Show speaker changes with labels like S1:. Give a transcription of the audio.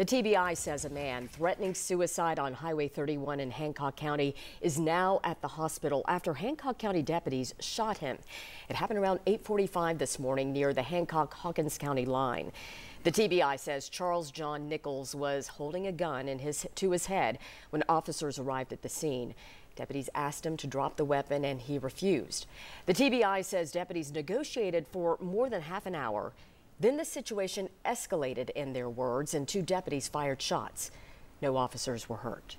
S1: The TBI says a man threatening suicide on Highway 31 in Hancock County is now at the hospital after Hancock County deputies shot him. It happened around 8:45 this morning near the Hancock-Hawkins County line. The TBI says Charles John Nichols was holding a gun his, to his head when officers arrived at the scene. Deputies asked him to drop the weapon and he refused. The TBI says deputies negotiated for more than half an hour. Then the situation escalated in their words and two deputies fired shots. No officers were hurt.